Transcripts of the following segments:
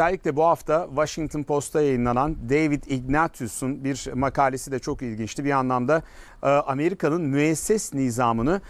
özellikle bu hafta Washington Post'ta yayınlanan David Ignatius'un bir makalesi de çok ilginçti. Bir anlamda e, Amerika'nın müesses nizamını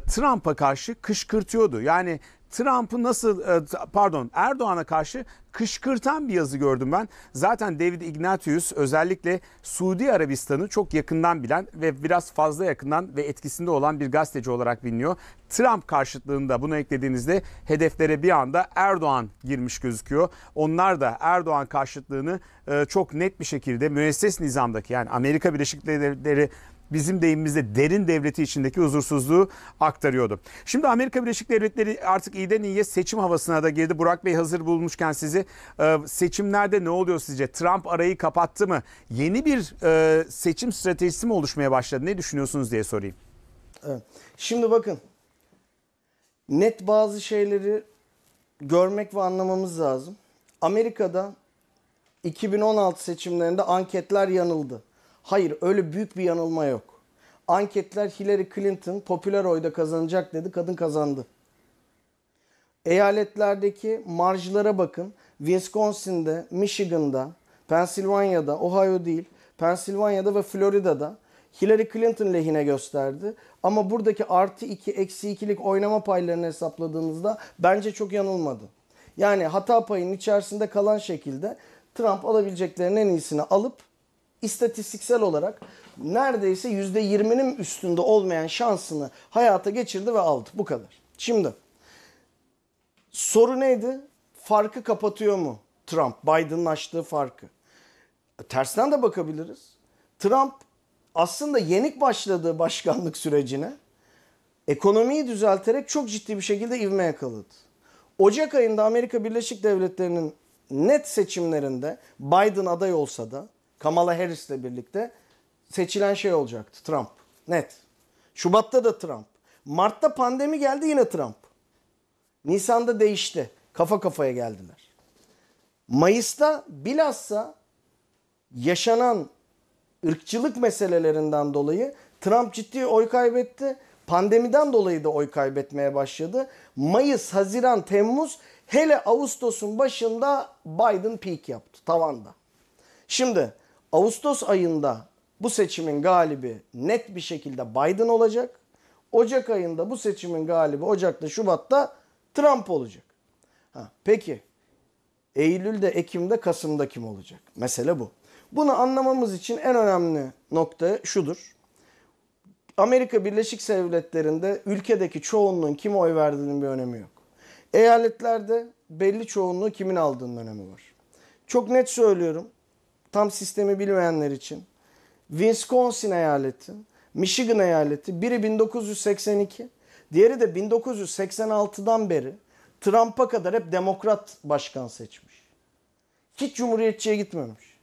Trump'a karşı kışkırtıyordu. Yani Trump'ı nasıl e, pardon Erdoğan'a karşı kışkırtan bir yazı gördüm ben. Zaten David Ignatius özellikle Suudi Arabistan'ı çok yakından bilen ve biraz fazla yakından ve etkisinde olan bir gazeteci olarak biliniyor. Trump karşıtlığında bunu eklediğinizde hedeflere bir anda Erdoğan girmiş gözüküyor. Onlar da Erdoğan karşıtlığını e, çok net bir şekilde müesses nizamdaki yani Amerika Birleşik Devletleri bizim deyimimizde derin devleti içindeki huzursuzluğu aktarıyordu. Şimdi Amerika Birleşik Devletleri artık iyiden iyiye seçim havasına da girdi. Burak Bey hazır bulmuşken sizi e, seçimlerde ne oluyor sizce? Trump arayı kapattı mı? Yeni bir e, seçim stratejisi mi oluşmaya başladı? Ne düşünüyorsunuz diye sorayım. Evet. Şimdi bakın net bazı şeyleri görmek ve anlamamız lazım. Amerika'da 2016 seçimlerinde anketler yanıldı. Hayır öyle büyük bir yanılma yok. Anketler Hillary Clinton popüler oyda kazanacak dedi. Kadın kazandı. Eyaletlerdeki marjlara bakın. Wisconsin'de, Michigan'da, Pennsylvania'da, Ohio değil, Pennsylvania'da ve Florida'da Hillary Clinton lehine gösterdi. Ama buradaki artı 2, eksi 2'lik oynama paylarını hesapladığınızda bence çok yanılmadı. Yani hata payının içerisinde kalan şekilde Trump alabileceklerinin en iyisini alıp istatistiksel olarak neredeyse %20'nin üstünde olmayan şansını hayata geçirdi ve aldı. Bu kadar. Şimdi soru neydi? Farkı kapatıyor mu Trump? Biden'ın açtığı farkı. Tersten de bakabiliriz. Trump aslında yenik başladığı başkanlık sürecine ekonomiyi düzelterek çok ciddi bir şekilde ivme yakaladı. Ocak ayında Amerika Birleşik Devletleri'nin net seçimlerinde Biden aday olsa da Kamala Harris'le birlikte seçilen şey olacaktı Trump. Net. Şubat'ta da Trump. Mart'ta pandemi geldi yine Trump. Nisan'da değişti. Kafa kafaya geldiler. Mayıs'ta bilhassa yaşanan ırkçılık meselelerinden dolayı Trump ciddi oy kaybetti. Pandemiden dolayı da oy kaybetmeye başladı. Mayıs, Haziran, Temmuz hele Ağustos'un başında Biden peak yaptı tavanda. Şimdi Ağustos ayında bu seçimin galibi net bir şekilde Biden olacak. Ocak ayında bu seçimin galibi Ocak'ta Şubat'ta Trump olacak. Ha, peki Eylül'de, Ekim'de, Kasım'da kim olacak? Mesele bu. Bunu anlamamız için en önemli nokta şudur. Amerika Birleşik Devletleri'nde ülkedeki çoğunluğun kime oy verdiğinin bir önemi yok. Eyaletlerde belli çoğunluğu kimin aldığının önemi var. Çok net söylüyorum tam sistemi bilmeyenler için. Wisconsin eyaleti, Michigan eyaleti biri 1982, diğeri de 1986'dan beri Trump'a kadar hep demokrat başkan seçmiş. Hiç cumhuriyetçiye gitmemiş.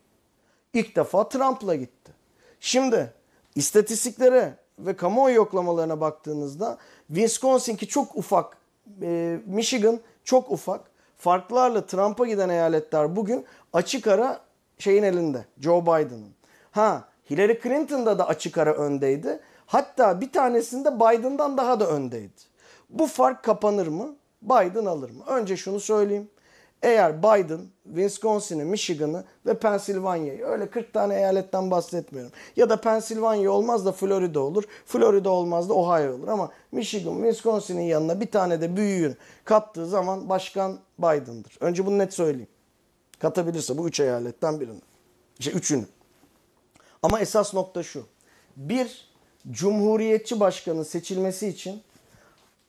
İlk defa Trump'la gitti. Şimdi istatistiklere ve kamuoyu yoklamalarına baktığınızda Wisconsin ki çok ufak, e, Michigan çok ufak. Farklarla Trump'a giden eyaletler bugün açık ara şeyin elinde. Joe Biden'ın. Ha Hillary Clinton'da da açık ara öndeydi. Hatta bir tanesinde Biden'dan daha da öndeydi. Bu fark kapanır mı? Biden alır mı? Önce şunu söyleyeyim. Eğer Biden Wisconsin'i, Michigan'ı ve Pennsylvania'yı öyle 40 tane eyaletten bahsetmiyorum. Ya da Pennsylvania olmaz da Florida olur. Florida olmaz da Ohio olur. Ama Michigan, Wisconsin'in yanına bir tane de büyüğün kattığı zaman başkan Biden'dır. Önce bunu net söyleyeyim. Katabilirse bu üç eyaletten birini. İşte üçünü. Ama esas nokta şu. Bir, cumhuriyetçi başkanın seçilmesi için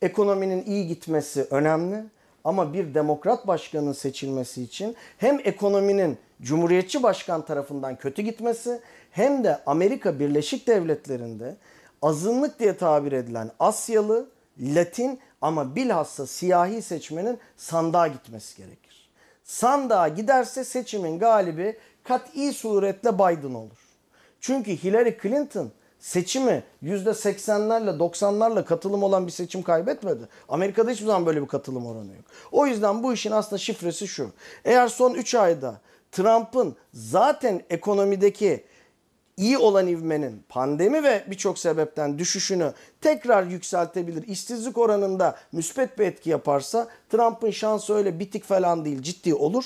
ekonominin iyi gitmesi önemli. Ama bir demokrat başkanın seçilmesi için hem ekonominin cumhuriyetçi başkan tarafından kötü gitmesi hem de Amerika Birleşik Devletleri'nde azınlık diye tabir edilen Asyalı, Latin ama bilhassa siyahi seçmenin sandığa gitmesi gerekir. Sandığa giderse seçimin galibi kat'i suretle Biden olur. Çünkü Hillary Clinton seçimi %80'lerle 90'larla katılım olan bir seçim kaybetmedi. Amerika'da hiçbir zaman böyle bir katılım oranı yok. O yüzden bu işin aslında şifresi şu. Eğer son 3 ayda Trump'ın zaten ekonomideki iyi olan ivmenin pandemi ve birçok sebepten düşüşünü tekrar yükseltebilir. İşsizlik oranında müspet bir etki yaparsa Trump'ın şansı öyle bitik falan değil ciddi olur.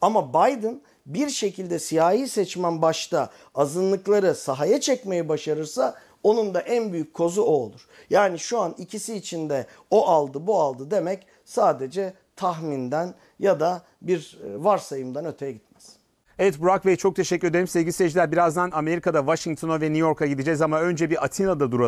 Ama Biden bir şekilde siyahi seçmen başta azınlıkları sahaya çekmeyi başarırsa onun da en büyük kozu o olur. Yani şu an ikisi içinde o aldı bu aldı demek sadece tahminden ya da bir e, varsayımdan öteye gitmez. Evet Burak Bey çok teşekkür ederim. Sevgili seyirciler birazdan Amerika'da Washington'a ve New York'a gideceğiz ama önce bir Atina'da duralım.